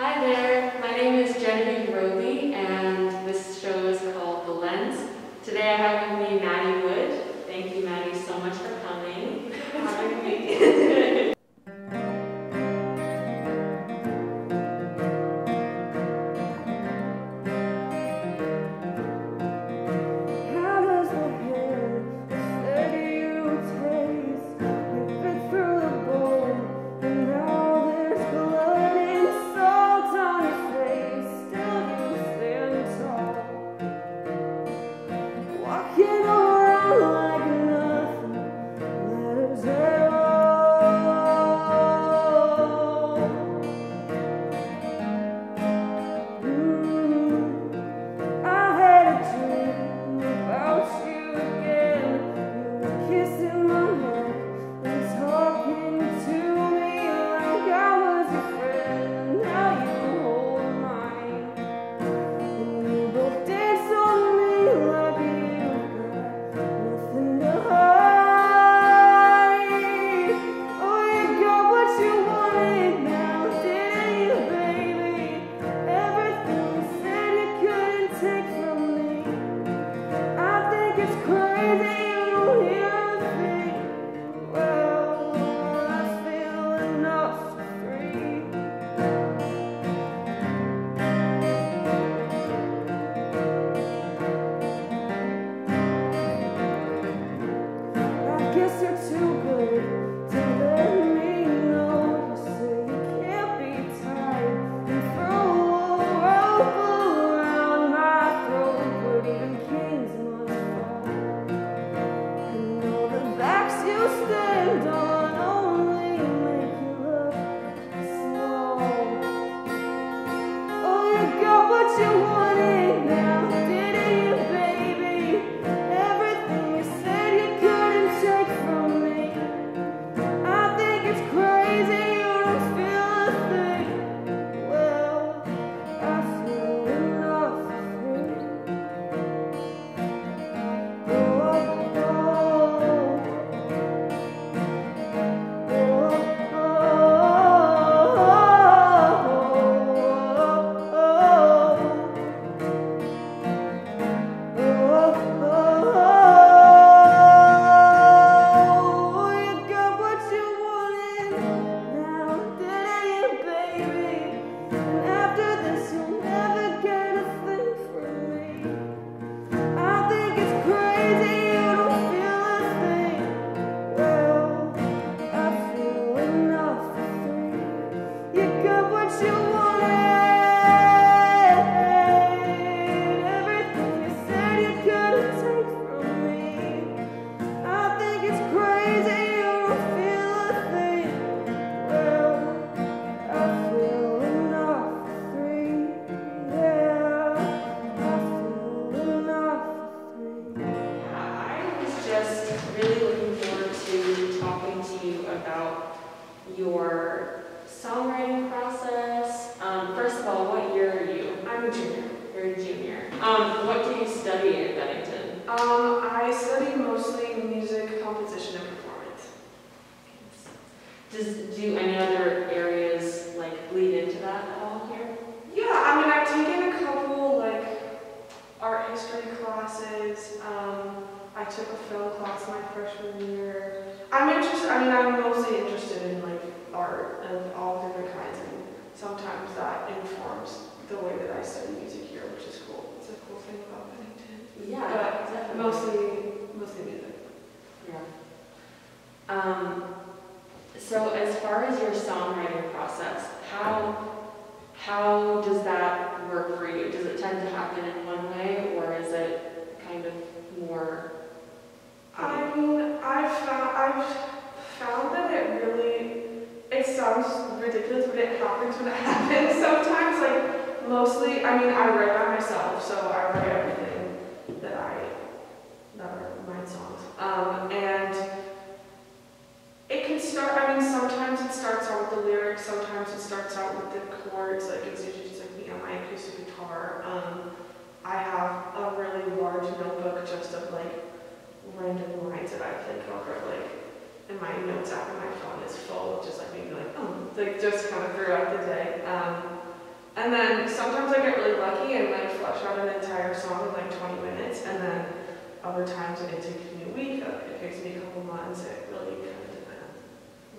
Hi there, my name is Genevieve Roby and this show is called The Lens. Today I have with me Maddie Does, do any other areas like bleed into that at all here? Yeah, I mean, I've taken a couple like art history classes. Um, I took a film class my freshman year. I'm interested, I mean, I'm mostly interested in like art and all different kinds, and sometimes that informs the way that I study music here, which is cool. It's a cool thing about Bennington. Yeah, but definitely. mostly, mostly music. Yeah. Um, so as far as your songwriting process, how, how does that work for you? like just kind of throughout the day. Um, and then sometimes I get really lucky and like flush out an entire song in like 20 minutes, and then other times it takes me a week, it takes me a couple months, it really kind of depends.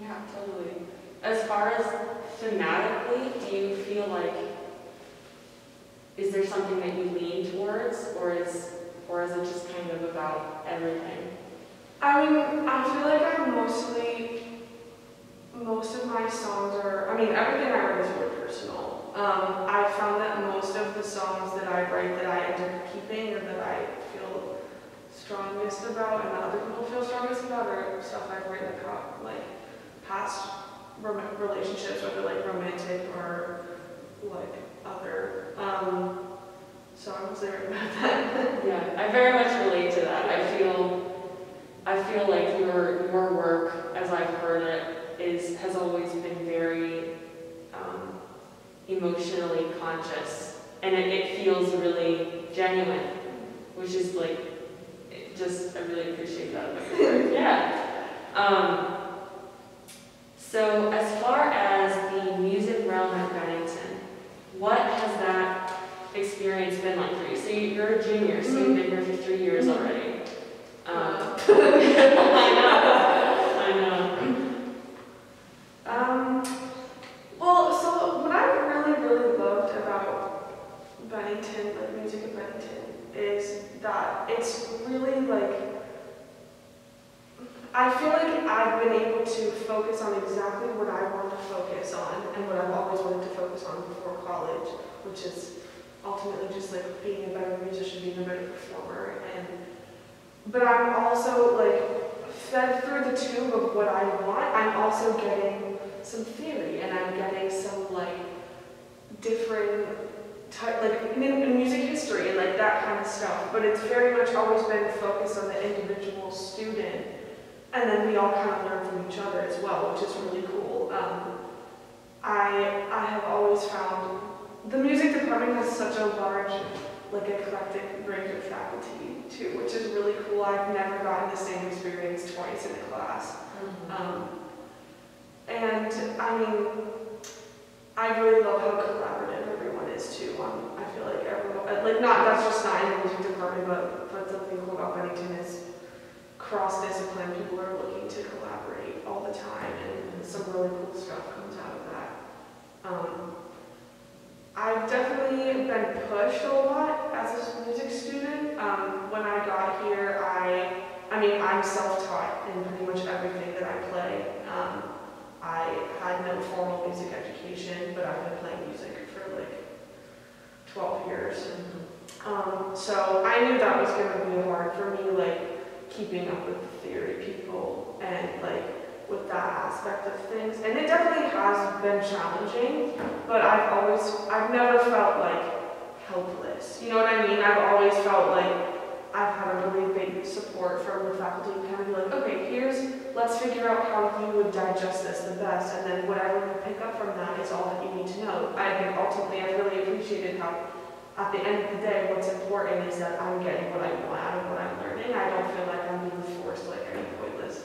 Yeah, totally. As far as thematically, do you feel like, is there something that you lean towards, or is, or is it just kind of about everything? I mean, I feel like I mostly most of my songs are, I mean, everything I write is really personal. Um, I found that most of the songs that I write that I end up keeping or that I feel strongest about and that other people feel strongest about are stuff I've written about, like past relationships, whether like romantic or like other. Um, so I would say about that. Yeah, I very much relate to that. I feel, I feel like your, your work, as I've heard it, is, has always been very um, emotionally conscious. And it, it feels really genuine, which is like, just, I really appreciate that about your work. Yeah. Um, so as far as the music realm at Bennington, what has that experience been like for you? So you- you're a junior, so you've been here for three years already. Um, I know, I know. Um, well, so what I really, really loved about Bennington, like music in Bennington, is that it's really like, I feel like I've been able to focus on exactly what I want to focus on and what I've always wanted to focus on before college, which is ultimately just like being a better musician, being a better performer, and but I'm also like fed through the tube of what I want. I'm also getting some theory and I'm getting some like different type like music history and like that kind of stuff. But it's very much always been focused on the individual student, and then we all kind of learn from each other as well, which is really cool. Um, I I have always found the music department has such a large like eclectic range of faculty too, which is really cool. I've never gotten the same experience twice in a class. Um, and I mean, I really love how collaborative everyone is too. Um, I feel like everyone, uh, like not that's just not in the music department, but but something cool about Bennington is cross discipline. People are looking to collaborate all the time, and some really cool stuff comes out of that. Um, I've definitely been pushed a lot as a music student. Um, when I got here, I, I mean, I'm self-taught in pretty much everything that I play. Um, I had no formal music education, but I've been playing music for like 12 years. Um, so I knew that was going to be hard for me, like keeping up with the theory people and like with that aspect of things. And it definitely has been challenging, but I've always, I've never felt like helpless. You know what I mean? I've always felt like I've had a really big support from the faculty kind of be like, okay, here's, let's figure out how you would digest this the best, and then whatever you pick up from that is all that you need to know. I think ultimately I really appreciated how, at the end of the day, what's important is that I'm getting what I want out of what I'm learning. I don't feel like I'm being forced like any pointless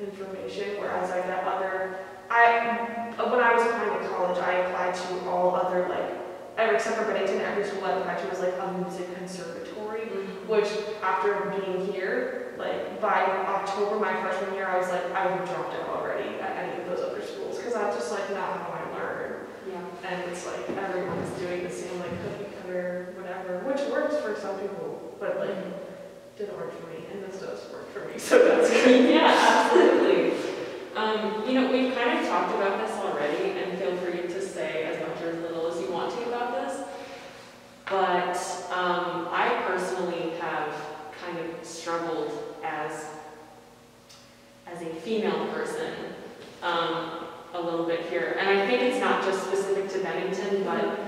information, whereas I get other, I, when I was applying to college, I applied to all other, like, every, except for Bennington, every school I applied to was like a music conservatory, mm-hmm. which after being here, like, by October my freshman year, I was like, I would have dropped out already at any of those other schools, because that's just like not how I learn. Yeah. And it's like everyone's doing the same like cookie cutter, whatever, which works for some people, but like mm-hmm. Didn't work for me, and this does work for me, so that's good. Yeah, absolutely. Um, you know, we've kind of talked about this already, and feel free to say as much or as little as you want to about this. But um, I personally have kind of struggled as as a female person um, a little bit here, and I think it's not just specific to Bennington, but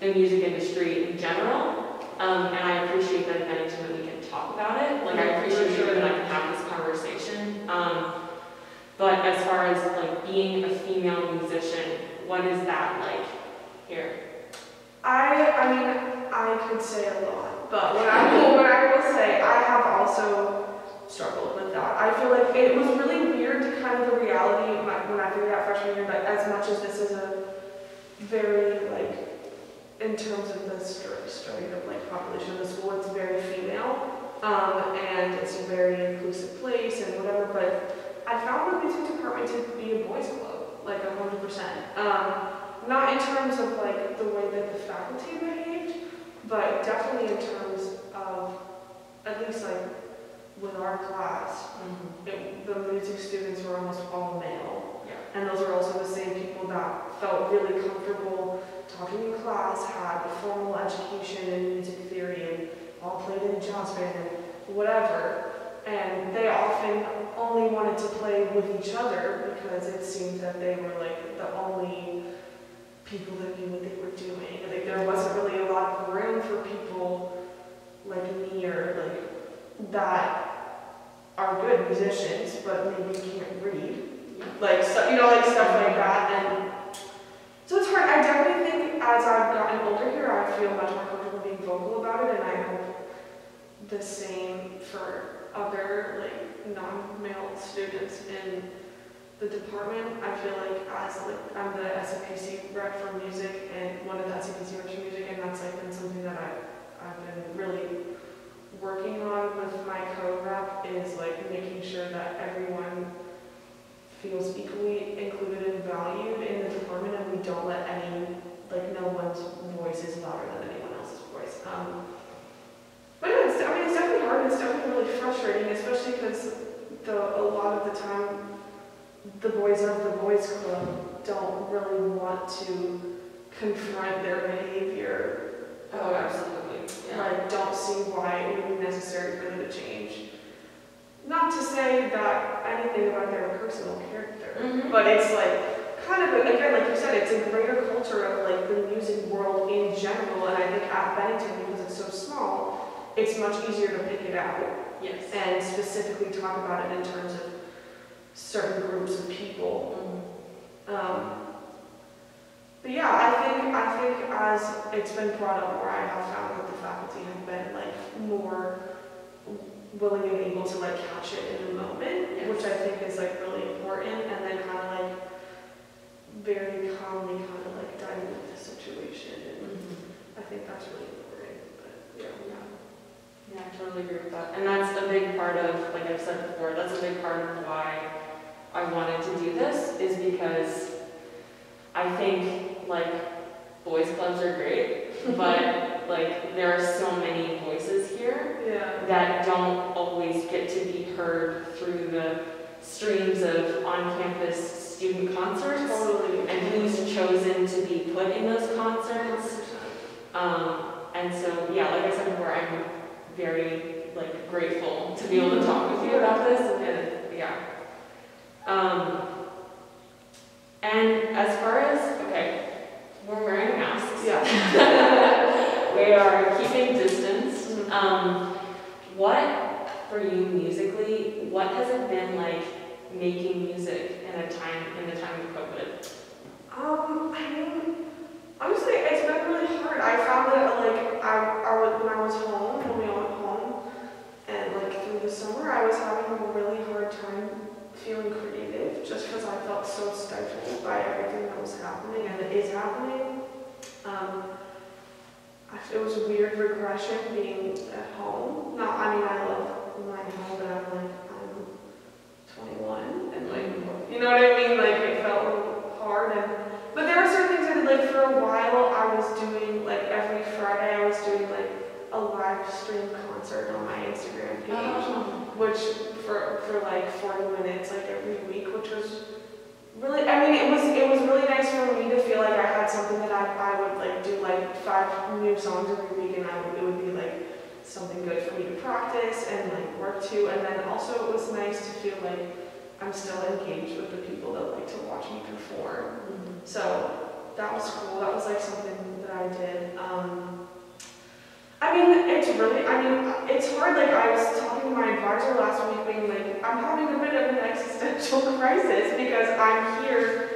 the music industry in general. Um, and I appreciate that in Bennington that we can talk about it. Like I appreciate that I can have this conversation. Um, but as far as like being a female musician, what is that like here? I, I mean, I could say a lot, but what I what I will say, I have also struggled with that. I feel like it was really weird to kind of the reality when I, when figured out freshman year that as much as this is a very like in terms of the straight, of like population of the school, it's very female. Um, and it's a very inclusive place and whatever, but I found the music department to be a boys club, like a hundred percent. Um, not in terms of like the way that the faculty behaved, but definitely in terms of, at least like with our class, mm-hmm. it, the music students were almost all male. Yeah. And those are also the same people that felt really comfortable talking in class, had a formal education in music theory, and all played in a jazz band and whatever. And they often only wanted to play with each other because it seemed that they were like the only people that knew what they were doing. Like there wasn't really a lot of room for people like me or like that are good musicians, but maybe can't read. Like, so, you know, like stuff like that. And so it's hard. I definitely think as I've gotten older here, I feel much more comfortable being vocal about it, and I hope the same for other like non-male students in the department. I feel like as like I'm the SEPC rep for music and one of the SEPC reps for music, and that's like been something that I I've been really working on with my co-rep is like making sure that everyone feels equally included and valued in the department and we don't let any, like no one's voice is louder than anyone else's voice. Um, but yeah, it's, I mean, it's definitely hard and it's definitely really frustrating, especially because the, a lot of the the boys of the boys club don't really want to confront their behavior Oh, absolutely, yeah. like, don't see why it would be necessary for them to change. Not to say that anything about their personal character, Mhm. but it's like, kind of, again, like you said, it's a greater culture of like the music world in general, and I think at Bennington, because it's so small, it's much easier to pick it out Yes. and specifically talk about it in terms of certain groups of people. Mhm. Um, but yeah, I think I think as it's been brought up more, I have found that the faculty have been like more willing and able to like catch it in the moment, Yes. which I think is like really important, and then kind of like very calmly kind of like dive into the situation, and Mhm. I think that's really important. But yeah. yeah. Yeah, I totally agree with that. And that's a big part of, like I've said before, that's a big part of why I wanted to do this, is because I think, like, boys clubs are great, but, like, there are so many voices here Yeah. that don't always get to be heard through the streams of on-campus student concerts Totally. and who's chosen to be put in those concerts. Um, and so, yeah, like I said before, I'm very, like, grateful to be able to talk with you about this, and, yeah. Um, and as far as, okay, we're wearing masks. Yeah. We are keeping distance. Mhm. Um, what, for you musically, what has it been like making music in a time, in the time of COVID? Um, I mean, honestly, it's been really hard. I found that like I, I was, when I was home, when we all went home, and like through the summer, I was having a really hard time feeling creative, just because I felt so stifled by everything that was happening and that is happening. Um, I- it was a weird regression being at home. Not, I mean, I love my home, but I'm like, I'm 21, and like, you know what I mean? Like, it felt hard, and but there were certain things I did, like for a while I was doing, like every Friday I was doing like a live stream concert on my Instagram page, oh. which for, for like 40 minutes, like every week, which was really, I mean, it was, it was really nice for me to feel like I had something that I, I would like do like five new songs every week and I would, it would be like something good for me to practice and like work to. And then also it was nice to feel like I'm still engaged with the people that like to watch me perform. So that was cool. That was like something that I did. Um, I mean, it's really, I mean, it's hard. Like I was talking to my advisor last week, being like, I'm having a bit of an existential crisis because I'm here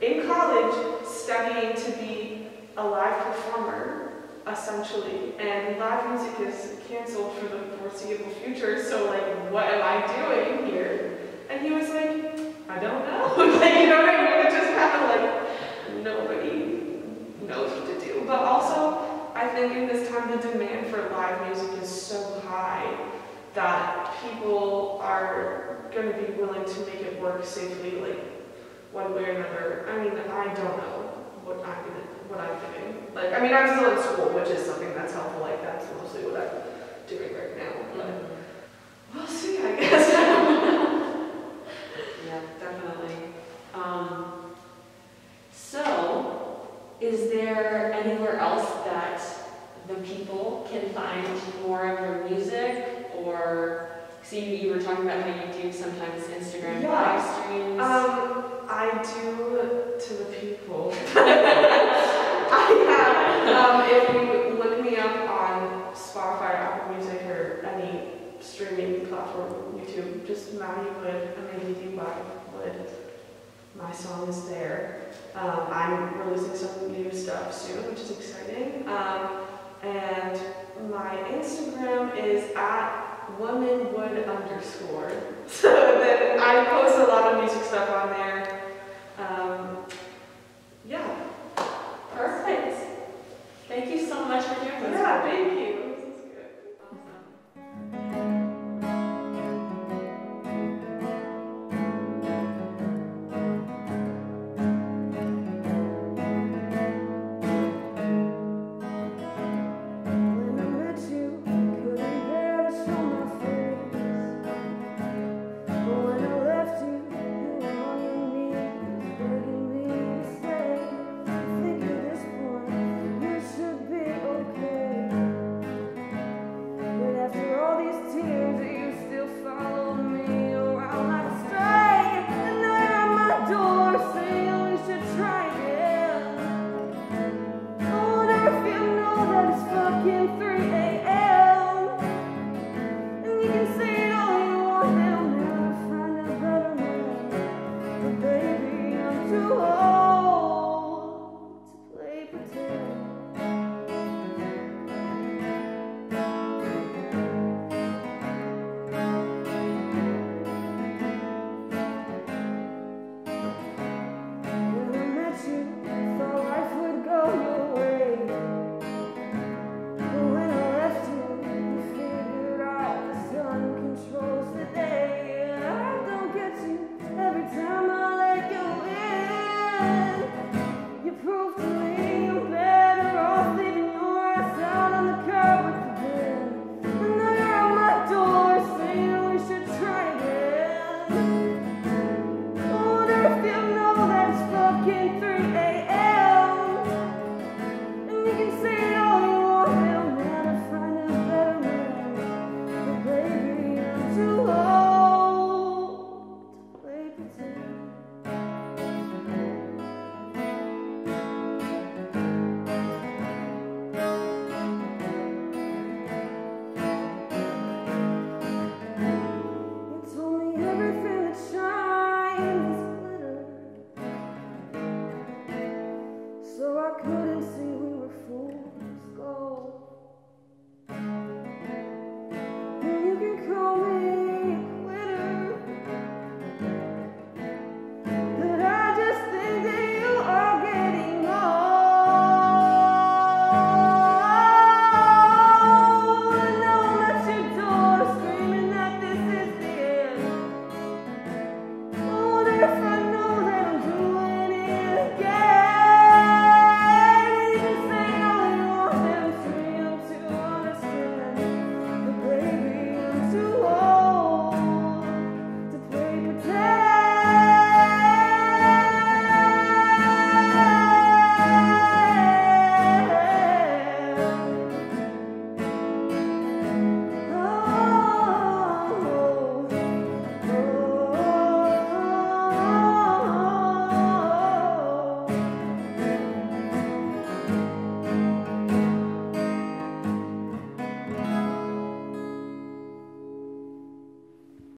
in college studying to be a live performer, essentially, and live music is canceled for the foreseeable future. So like, what am I doing here? And he was like, I don't know. like, you know what I mean? It just kind of like nobody knows what to do. But also, think in this time the demand for live music is so high that people are going to be willing to make it work safely, like one way or another. I mean, I don't know what I'm gonna, what I'm doing. Like, I mean, I'm still in school, which is something that's helpful. Like, that's mostly what I'm doing right now. just Maddie Wood, Amazing Black Wood. My song is there. Um, I'm releasing some new stuff soon, which is exciting. Um, and my Instagram is at womanwood underscore. So then I post a lot of music stuff on there. Um, yeah. Perfect. Thank you so much for doing this. Yeah, thank you.